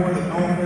Shooting two for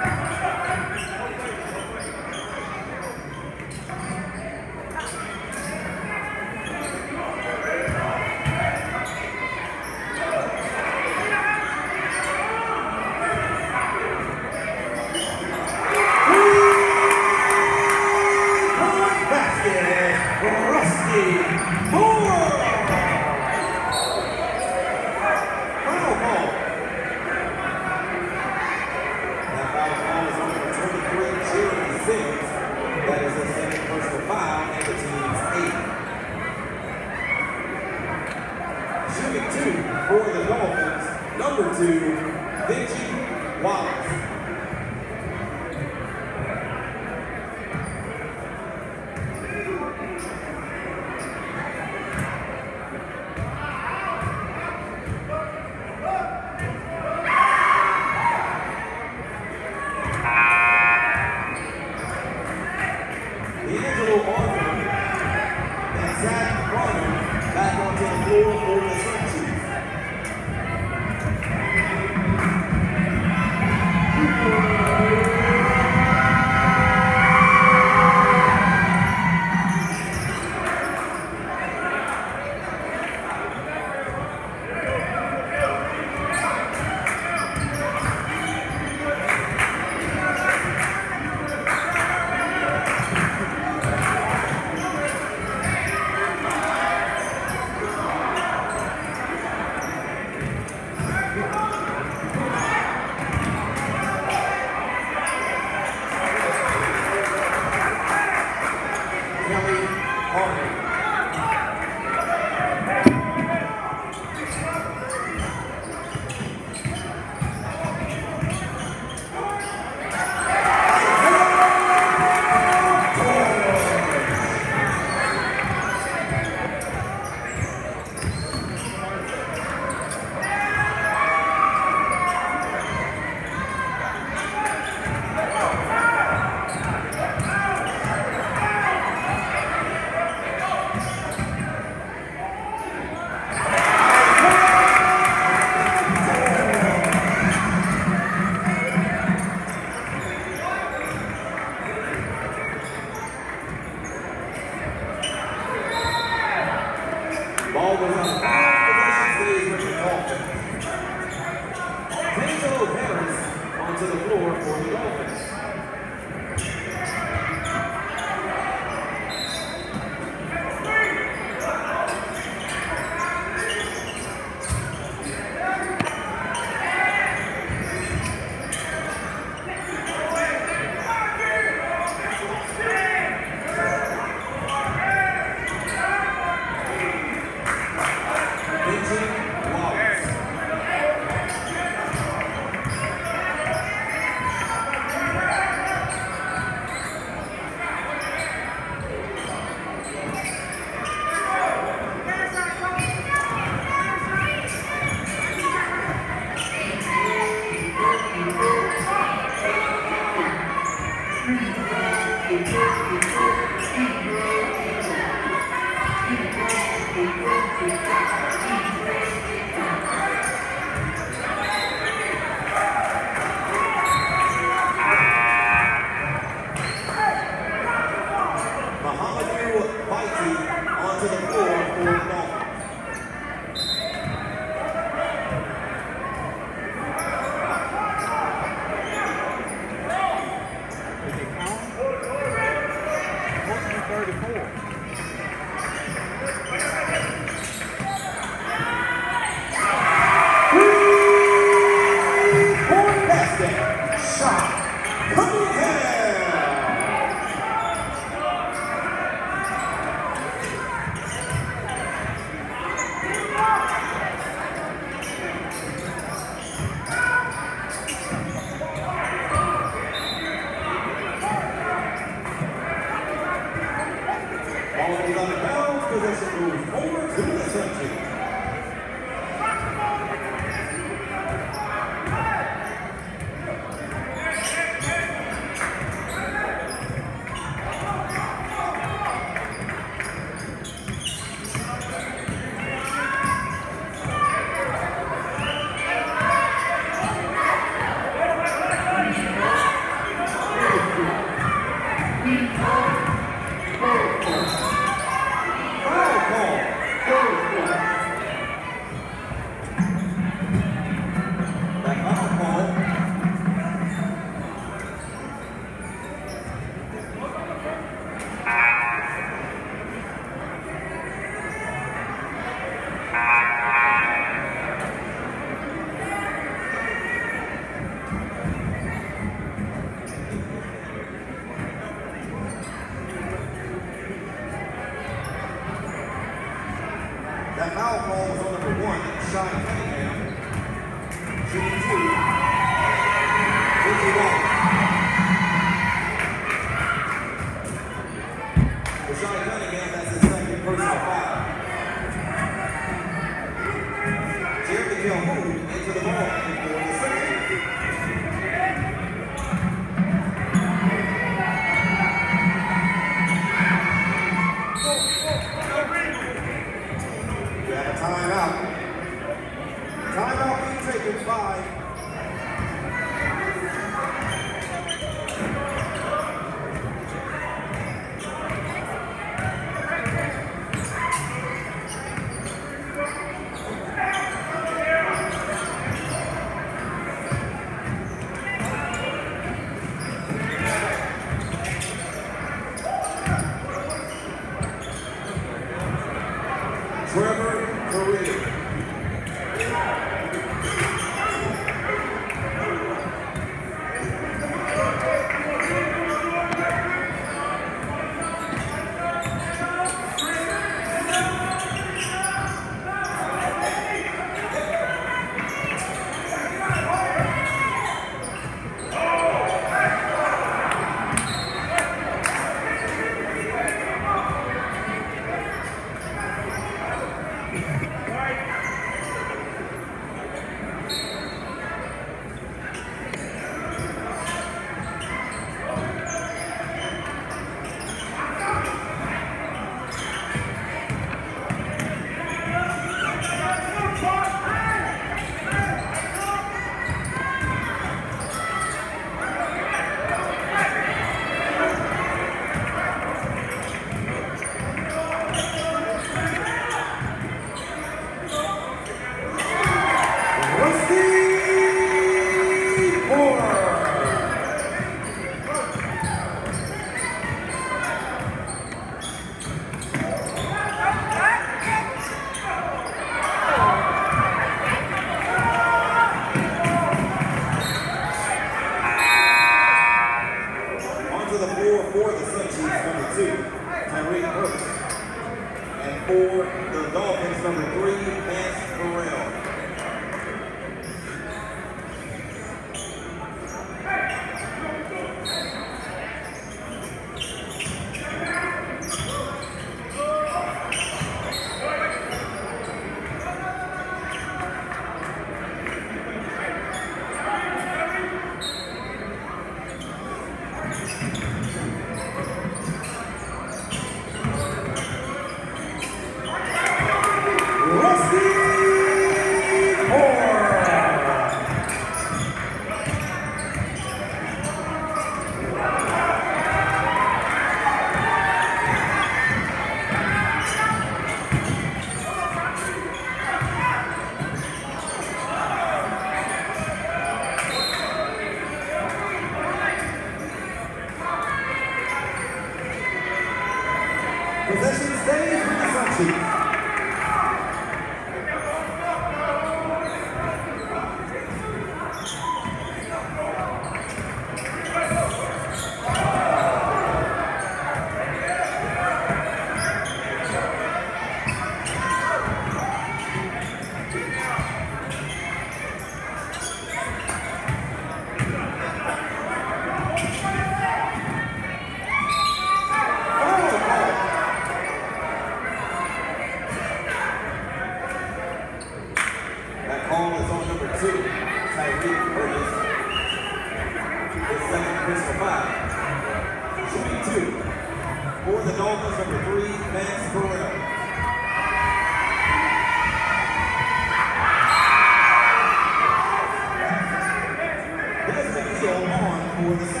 on for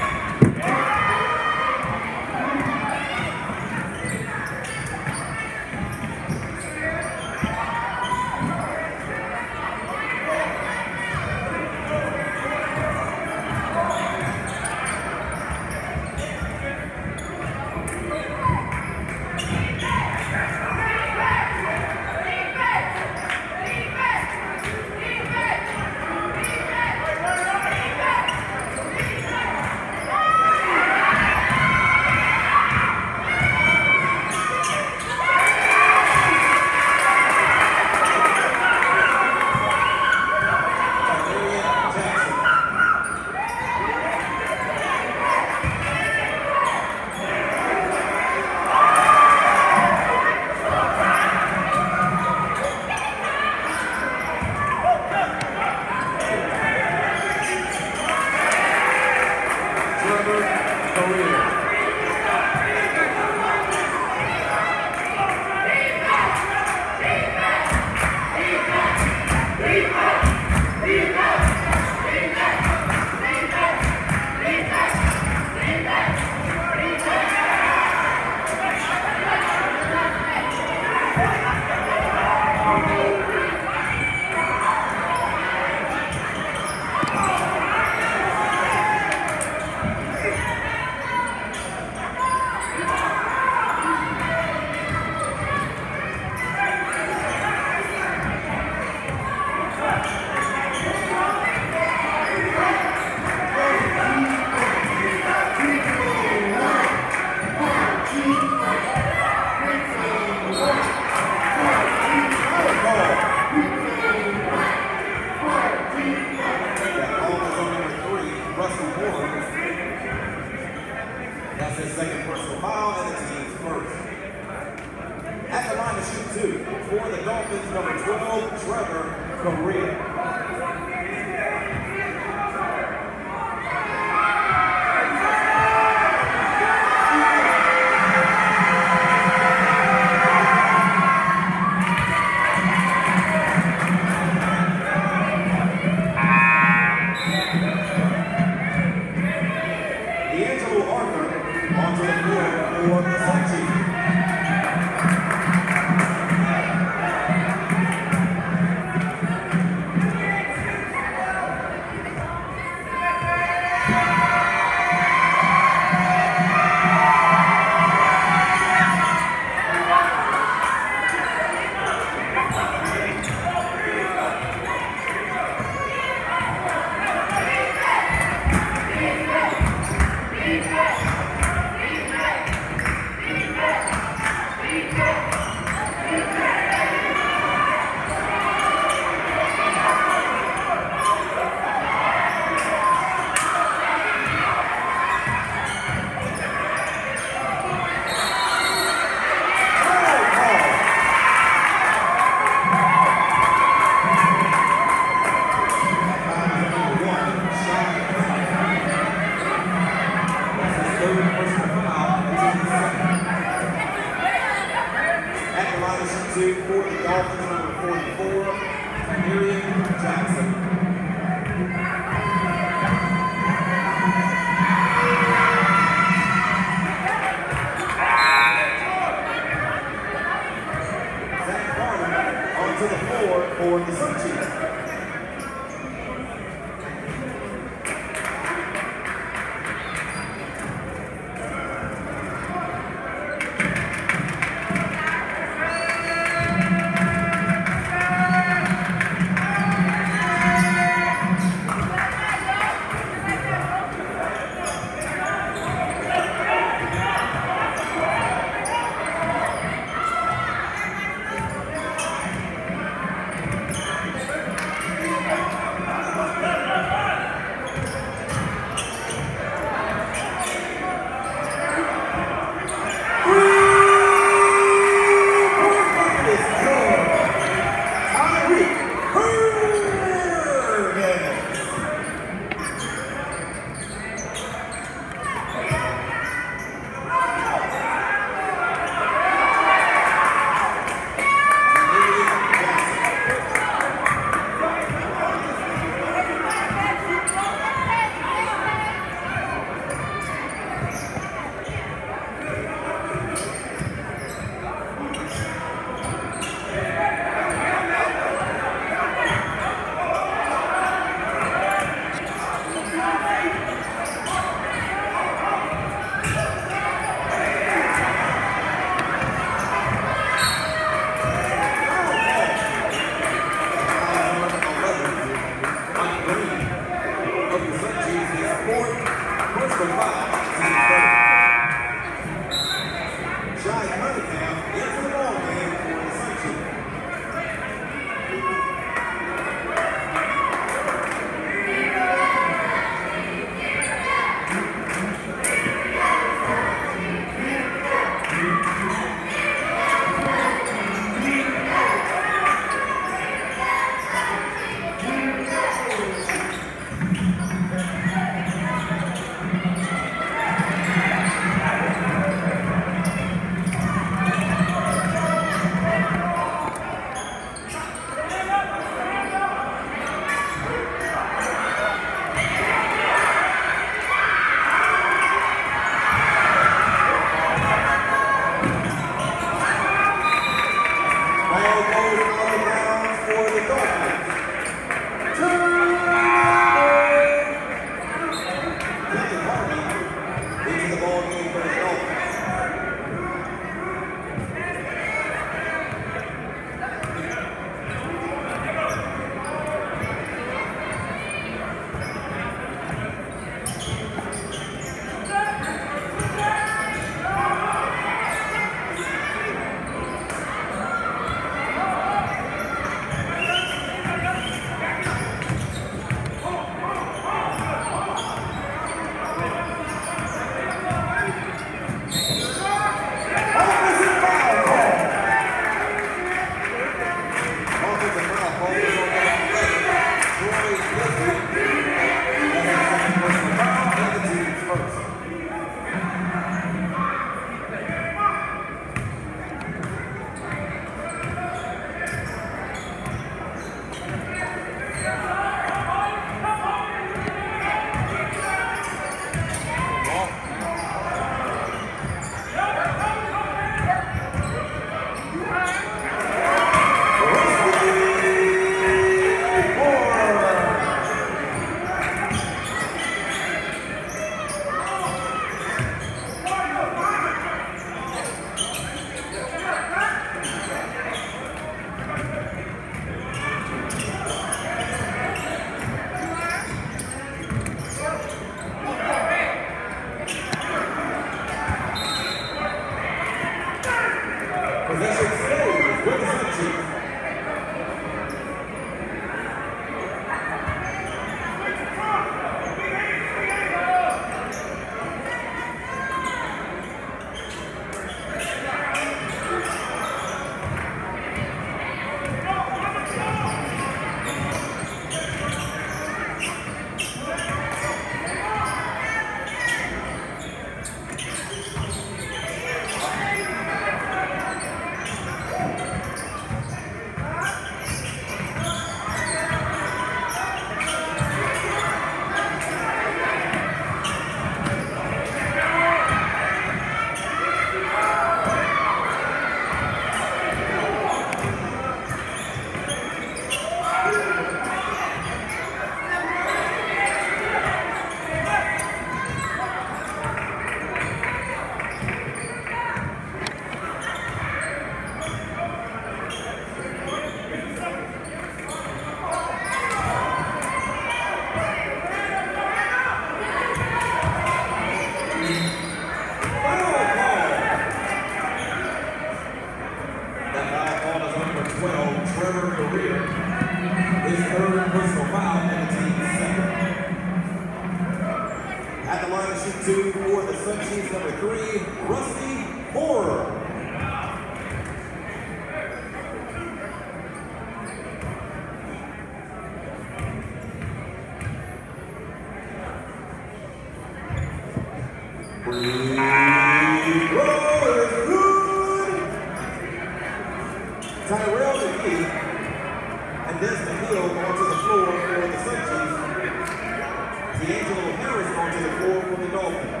Onto the floor for the Dolphins.